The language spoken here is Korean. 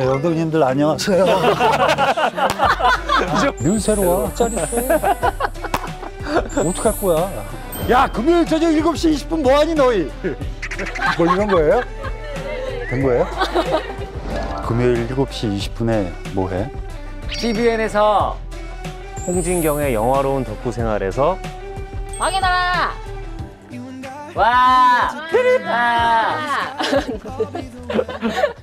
네, 감독님들 안녕하세요. 눈새로 와. 짜릿해. 어떡할 거야? 야, 금요일 저녁 7시 20분 뭐하니, 너희? 뭐 이런 거예요? 된 거예요? 금요일 7시 20분에 뭐해? CBN에서 홍진경의 영화로운 덕후 생활에서 왕의 나라! 와! 와!